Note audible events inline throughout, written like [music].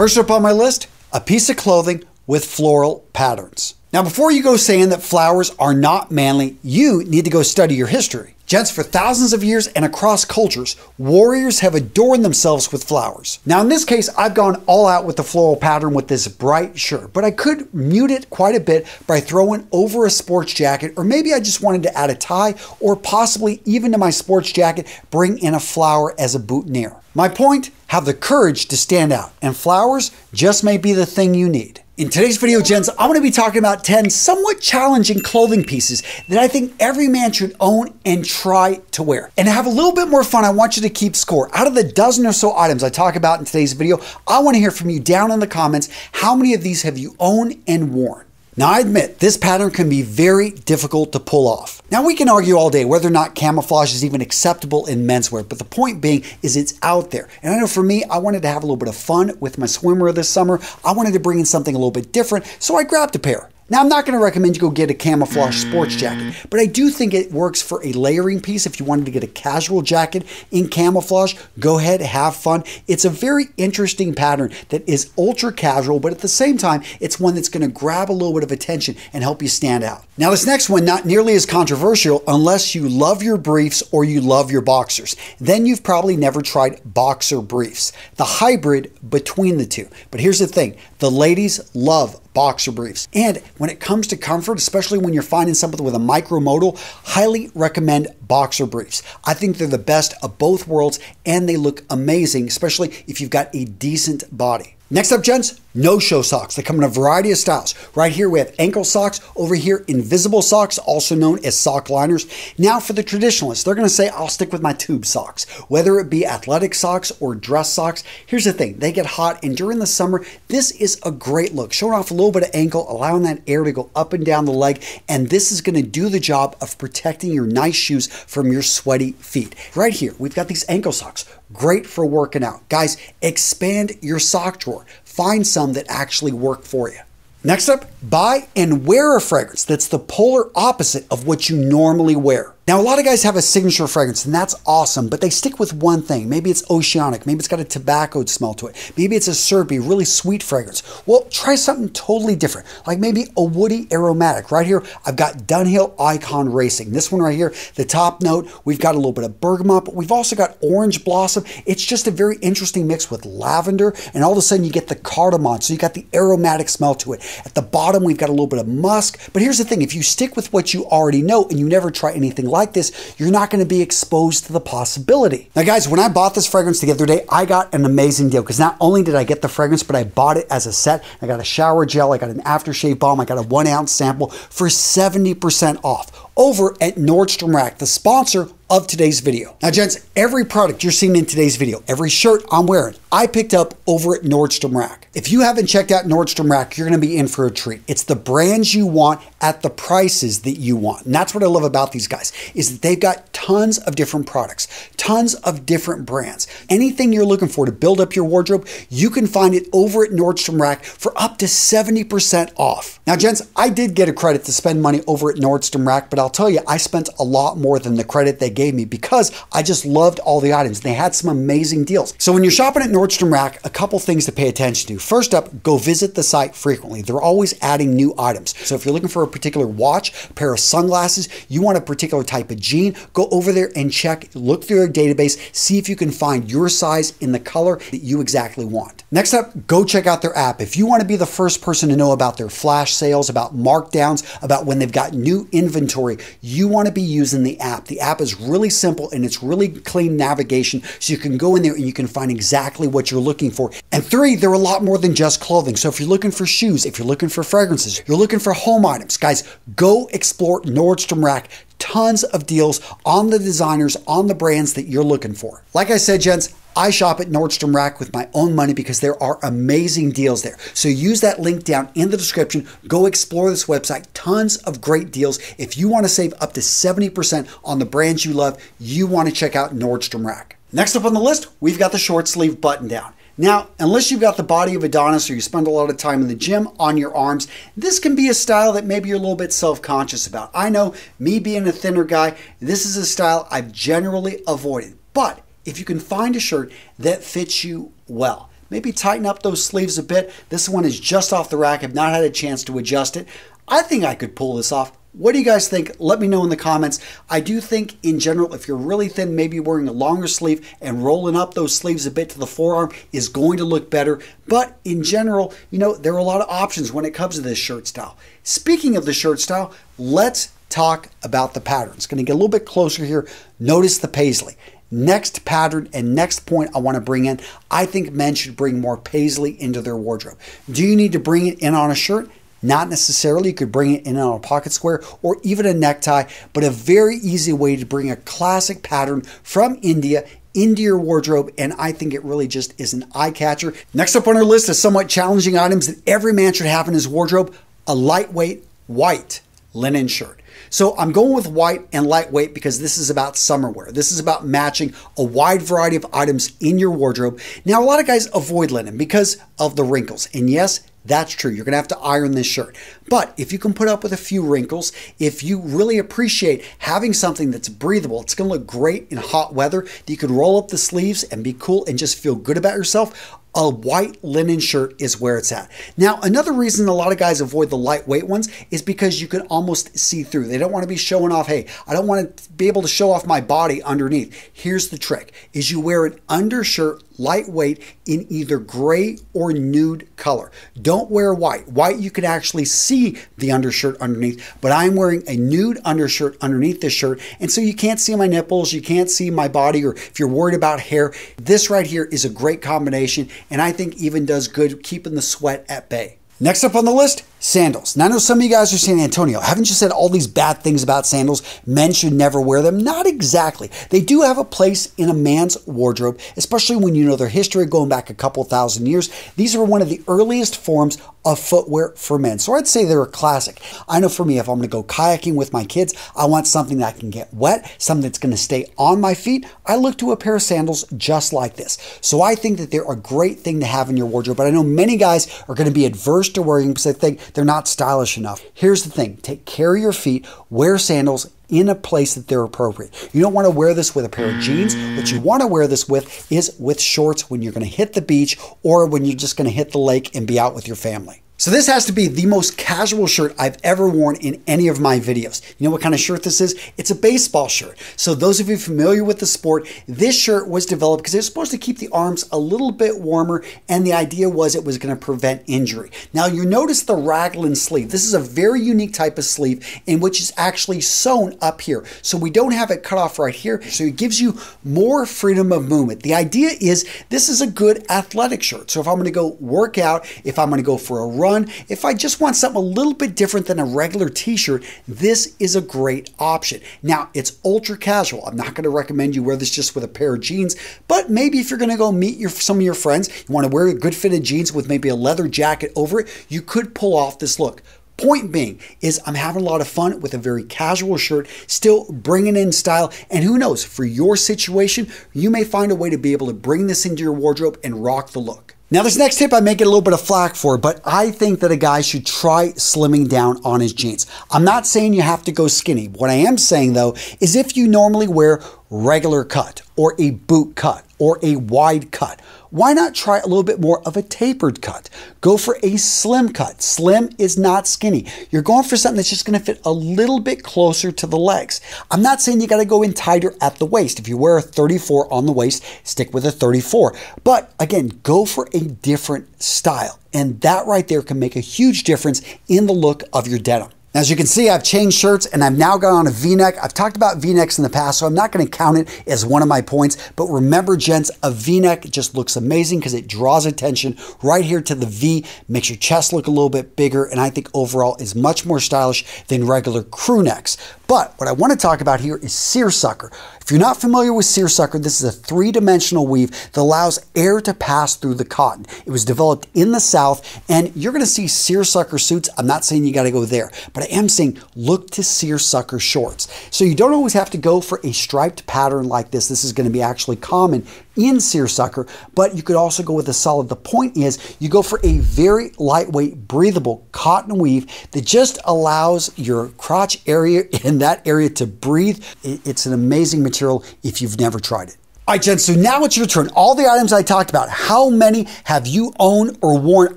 First up on my list, a piece of clothing with floral patterns. Now, before you go saying that flowers are not manly, you need to go study your history. Gents, for thousands of years and across cultures, warriors have adorned themselves with flowers. Now, in this case, I've gone all out with the floral pattern with this bright shirt, but I could mute it quite a bit by throwing over a sports jacket, or maybe I just wanted to add a tie, or possibly even to my sports jacket, bring in a flower as a boutonniere. My point, have the courage to stand out, and flowers just may be the thing you need. In today's video, gents, I'm going to be talking about 10 somewhat challenging clothing pieces that I think every man should own and try to wear. And to have a little bit more fun, I want you to keep score. Out of the dozen or so items I talk about in today's video, I want to hear from you down in the comments. How many of these have you owned and worn? Now, I admit this pattern can be very difficult to pull off. Now, we can argue all day whether or not camouflage is even acceptable in menswear, but the point being is it's out there. And I know for me, I wanted to have a little bit of fun with my swimwear this summer. I wanted to bring in something a little bit different, so I grabbed a pair. Now, I'm not going to recommend you go get a camouflage sports jacket, but I do think it works for a layering piece. If you wanted to get a casual jacket in camouflage, go ahead, have fun. It's a very interesting pattern that is ultra casual, but at the same time, it's one that's going to grab a little bit of attention and help you stand out. Now, this next one, not nearly as controversial unless you love your briefs or you love your boxers. Then you've probably never tried boxer briefs, the hybrid between the two. But here's the thing the ladies love boxer briefs. And when it comes to comfort, especially when you're finding something with a micromodal, highly recommend boxer briefs. I think they're the best of both worlds and they look amazing, especially if you've got a decent body. Next up, gents, no-show socks. They come in a variety of styles. Right here, we have ankle socks. Over here, invisible socks, also known as sock liners. Now, for the traditionalists, they're going to say, I'll stick with my tube socks. Whether it be athletic socks or dress socks, here's the thing. They get hot, and during the summer, this is a great look. Showing off a little bit of ankle, allowing that air to go up and down the leg, and this is going to do the job of protecting your nice shoes from your sweaty feet. Right here, we've got these ankle socks. Great for working out. Guys, expand your sock drawer. Find some that actually work for you. Next up, buy and wear a fragrance that's the polar opposite of what you normally wear. Now, a lot of guys have a signature fragrance, and that's awesome, but they stick with one thing. Maybe it's oceanic, maybe it's got a tobacco smell to it, maybe it's a syrupy, really sweet fragrance. Well, try something totally different, like maybe a woody aromatic. Right here, I've got Dunhill Icon Racing. This one right here, the top note, we've got a little bit of bergamot, but we've also got orange blossom. It's just a very interesting mix with lavender, and all of a sudden you get the cardamom, so you got the aromatic smell to it. At the bottom, we've got a little bit of musk, but here's the thing if you stick with what you already know and you never try anything like like this, you're not going to be exposed to the possibility. Now, guys, when I bought this fragrance the other day, I got an amazing deal because not only did I get the fragrance, but I bought it as a set. I got a shower gel, I got an aftershave balm, I got a one ounce sample for 70% off over at Nordstrom Rack, the sponsor of today's video. Now, gents, every product you're seeing in today's video, every shirt I'm wearing, I picked up over at Nordstrom Rack. If you haven't checked out Nordstrom Rack, you're going to be in for a treat. It's the brands you want at the prices that you want. And that's what I love about these guys is that they've got tons of different products, tons of different brands. Anything you're looking for to build up your wardrobe, you can find it over at Nordstrom Rack for up to 70% off. Now, gents, I did get a credit to spend money over at Nordstrom Rack, but I'll tell you, I spent a lot more than the credit they gave me because I just loved all the items. They had some amazing deals. So when you're shopping at Nordstrom Rack, a couple things to pay attention to. First up, go visit the site frequently. They're always adding new items. So if you're looking for a particular watch, a pair of sunglasses, you want a particular type of jean, go over there and check, look through their database, see if you can find your size in the color that you exactly want. Next up, go check out their app. If you want to be the first person to know about their flash sales, about markdowns, about when they've got new inventory, you want to be using the app. The app is really simple and it's really clean navigation so you can go in there and you can find exactly what you're looking for. And three, they're a lot more than just clothing. So if you're looking for shoes, if you're looking for fragrances, you're looking for home items, guys, go explore Nordstrom Rack tons of deals on the designers, on the brands that you're looking for. Like I said, gents, I shop at Nordstrom Rack with my own money because there are amazing deals there. So use that link down in the description. Go explore this website. Tons of great deals. If you want to save up to 70% on the brands you love, you want to check out Nordstrom Rack. Next up on the list, we've got the short sleeve button down. Now, unless you've got the body of Adonis or you spend a lot of time in the gym on your arms, this can be a style that maybe you're a little bit self-conscious about. I know, me being a thinner guy, this is a style I've generally avoided. But if you can find a shirt that fits you well, maybe tighten up those sleeves a bit. This one is just off the rack. I've not had a chance to adjust it. I think I could pull this off. What do you guys think? Let me know in the comments. I do think, in general, if you're really thin, maybe wearing a longer sleeve and rolling up those sleeves a bit to the forearm is going to look better. But in general, you know, there are a lot of options when it comes to this shirt style. Speaking of the shirt style, let's talk about the pattern. It's going to get a little bit closer here. Notice the paisley. Next pattern and next point I want to bring in, I think men should bring more paisley into their wardrobe. Do you need to bring it in on a shirt? Not necessarily. You could bring it in on a pocket square or even a necktie, but a very easy way to bring a classic pattern from India into your wardrobe, and I think it really just is an eye catcher. Next up on our list of somewhat challenging items that every man should have in his wardrobe a lightweight white linen shirt. So I'm going with white and lightweight because this is about summer wear. This is about matching a wide variety of items in your wardrobe. Now, a lot of guys avoid linen because of the wrinkles. And yes, that's true. You're going to have to iron this shirt. But if you can put up with a few wrinkles, if you really appreciate having something that's breathable, it's going to look great in hot weather, that you could roll up the sleeves and be cool and just feel good about yourself, a white linen shirt is where it's at. Now, another reason a lot of guys avoid the lightweight ones is because you can almost see through. They don't want to be showing off, hey, I don't want to be able to show off my body underneath. Here's the trick is you wear an undershirt lightweight in either gray or nude color. Don't wear white. White you can actually see the undershirt underneath, but I'm wearing a nude undershirt underneath this shirt and so you can't see my nipples, you can't see my body or if you're worried about hair, this right here is a great combination and I think even does good keeping the sweat at bay. Next up on the list, sandals. Now, I know some of you guys are saying, Antonio, haven't you said all these bad things about sandals? Men should never wear them. Not exactly. They do have a place in a man's wardrobe, especially when you know their history going back a couple thousand years. These are one of the earliest forms of footwear for men. So I'd say they're a classic. I know for me, if I'm going to go kayaking with my kids, I want something that can get wet, something that's going to stay on my feet. I look to a pair of sandals just like this. So I think that they're a great thing to have in your wardrobe. But I know many guys are going to be adverse to wearing because they think they're not stylish enough. Here's the thing take care of your feet, wear sandals in a place that they're appropriate. You don't want to wear this with a pair of jeans. What you want to wear this with is with shorts when you're going to hit the beach or when you're just going to hit the lake and be out with your family. So this has to be the most casual shirt I've ever worn in any of my videos. You know what kind of shirt this is? It's a baseball shirt. So those of you familiar with the sport, this shirt was developed because it was supposed to keep the arms a little bit warmer and the idea was it was going to prevent injury. Now you notice the raglan sleeve. This is a very unique type of sleeve in which is actually sewn up here. So we don't have it cut off right here. So it gives you more freedom of movement. The idea is this is a good athletic shirt. So if I'm going to go work out, if I'm going to go for a run, run, if I just want something a little bit different than a regular t-shirt, this is a great option. Now, it's ultra casual. I'm not going to recommend you wear this just with a pair of jeans, but maybe if you're going to go meet your, some of your friends, you want to wear a good fitted jeans with maybe a leather jacket over it, you could pull off this look. Point being is I'm having a lot of fun with a very casual shirt, still bringing in style. And who knows, for your situation, you may find a way to be able to bring this into your wardrobe and rock the look. Now, this next tip I may get a little bit of flack for, but I think that a guy should try slimming down on his jeans. I'm not saying you have to go skinny. What I am saying though is if you normally wear regular cut or a boot cut or a wide cut, why not try a little bit more of a tapered cut? Go for a slim cut. Slim is not skinny. You're going for something that's just going to fit a little bit closer to the legs. I'm not saying you got to go in tighter at the waist. If you wear a 34 on the waist, stick with a 34. But again, go for a different style. And that right there can make a huge difference in the look of your denim. As you can see, I've changed shirts and I've now got on a v-neck. I've talked about v-necks in the past, so I'm not going to count it as one of my points. But remember, gents, a v-neck just looks amazing because it draws attention right here to the V, makes your chest look a little bit bigger, and I think overall is much more stylish than regular crew necks. But what I want to talk about here is seersucker. If you're not familiar with seersucker, this is a three-dimensional weave that allows air to pass through the cotton. It was developed in the South, and you're going to see seersucker suits. I'm not saying you got to go there, but I am saying look to seersucker shorts. So you don't always have to go for a striped pattern like this. This is going to be actually common in seersucker, but you could also go with a solid. The point is you go for a very lightweight, breathable cotton weave that just allows your crotch area [laughs] in that area to breathe. It's an amazing material if you've never tried it. All right, Jen, so now it's your turn. All the items I talked about, how many have you owned or worn?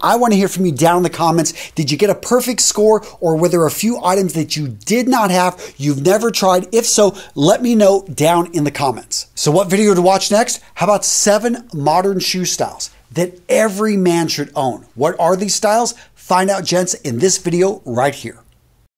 I want to hear from you down in the comments. Did you get a perfect score or were there a few items that you did not have, you've never tried? If so, let me know down in the comments. So, what video to watch next? How about seven modern shoe styles that every man should own? What are these styles? Find out, gents, in this video right here.